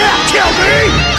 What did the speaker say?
can't kill me!